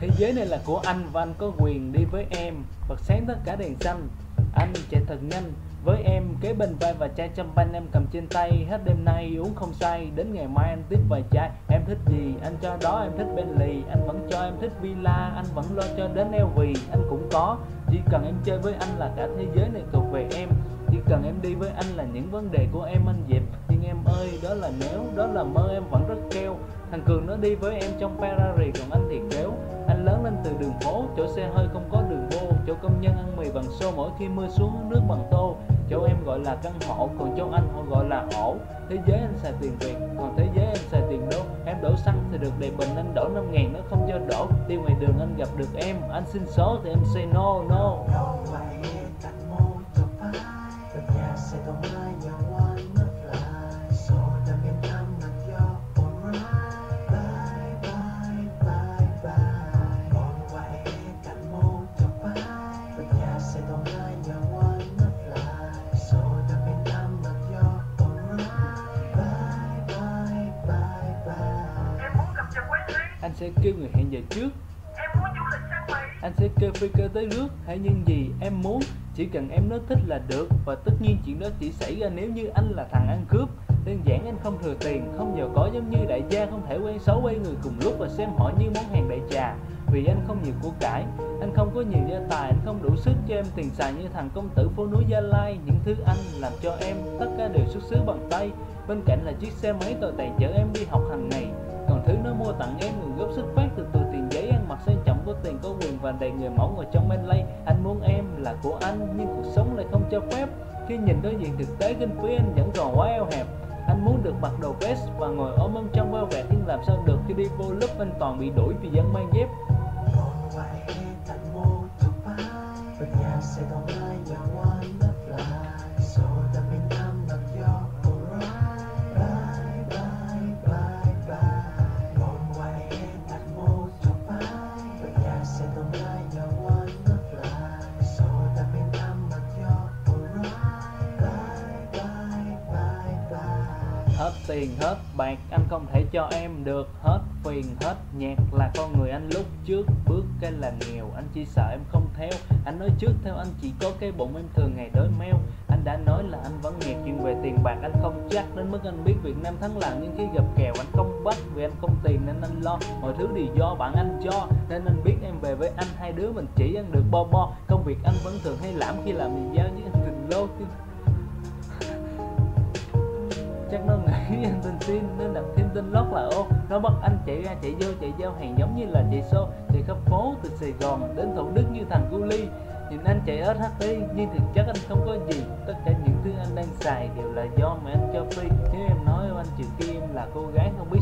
Thế giới này là của anh và anh có quyền đi với em. Bật sáng tất cả đèn xanh. Anh chạy thật nhanh với em, kế bên vai và chai champagne em cầm trên tay. Hết đêm nay uống không say, Đến ngày mai anh tiếp vài chai. Em thích gì, anh cho đó, em thích Bentley. Anh vẫn cho em thích villa, Anh vẫn lo cho đến LV Anh cũng có, Chỉ cần em chơi với anh là cả thế giới này thuộc về em. Chỉ cần em đi với anh là những vấn đề của em, anh dẹp Nhưng em ơi. Đó là nếu, Đó là mơ, em vẫn rất keo Thằng Cường nó đi với em trong Ferrari, Còn anh thì kéo Anh lớn lên từ đường phố, Chỗ xe hơi không có đường vô. Chỗ công nhân ăn mì bằng xô, Mỗi khi mưa xuống, nước bằng tô. Chỗ em gọi là căn hộ, Còn chỗ anh họ gọi là ổ. Thế giới anh xài tiền Việt, Còn thế giới em xài tiền đô. Em đổ xăng thì được đầy bình, Anh đổ 5 ngàn, nó không cho đổ. Đi ngoài đường anh gặp được em, Anh xin số thì em say no no. Anh sẽ kêu người hẹn giờ trước. Em muốn du lịch sang Mỹ Anh sẽ kêu phi cơ tới rước. Hãy những gì em muốn, Chỉ cần em nói thích là được. Và tất nhiên chuyện đó chỉ xảy ra nếu như anh là thằng ăn cướp. Đơn giản anh không thừa tiền, Không giàu có giống như đại gia, Không thể quen xấu quen người cùng lúc Và xem họ như món hàng đại trà. Vì anh không nhiều của cải, Anh không có nhiều gia tài, Anh không đủ sức cho em. Tiền xài như thằng công tử phố núi Gia Lai, Những thứ anh làm cho em, Tất cả đều xuất xứ bằng tay. Bên cạnh là chiếc xe máy tồi tàn chở em đi học hàng ngày thứ nó mua tặng em nguồn gốc xuất phát từ từ tiền giấy ăn mặc sang trọng có tiền có quyền và đầy người mẫu ngồi trong Bentley anh muốn em là của anh, nhưng cuộc sống lại không cho phép. Khi nhìn đối diện thực tế, kinh phí anh vẫn còn quá eo hẹp. Anh muốn được mặc đồ vest và ngồi ôm ôm trong bao vẹt nhưng làm sao được khi đi vô lớp anh toàn bị đuổi vì dân mang dép. Hết tiền hết bạc, anh không thể cho em được hết phiền hết nhạc là con người anh lúc trước bước cái là nghèo. Anh chỉ sợ em không theo, anh nói trước theo, anh chỉ có cái bụng em thường ngày đói meo. Anh đã nói là anh vẫn nghiệt chuyện về tiền bạc anh không chắc đến mức anh biết Việt Nam thắng lặng nhưng khi gặp kèo anh không bắt vì anh không tiền nên anh lo. Mọi thứ đều do bạn anh cho, nên anh biết em về với anh. Hai đứa mình chỉ ăn được bo bo, công việc anh vẫn thường hay làm khi làm gì giao với anh tình lô chắc nó nghĩ anh tin tin nên đặt thêm tin lót là ô. Nó bắt anh chạy ra chạy vô chạy giao hàng giống như là chạy xô chạy khắp phố từ sài gòn đến thủ đức như thằng cu ly. Nhìn anh chạy SHT nhưng thực chất anh không có gì. Tất cả những thứ anh đang xài đều là do mà anh cho free nếu em nói anh chiều kia em là cô gái không biết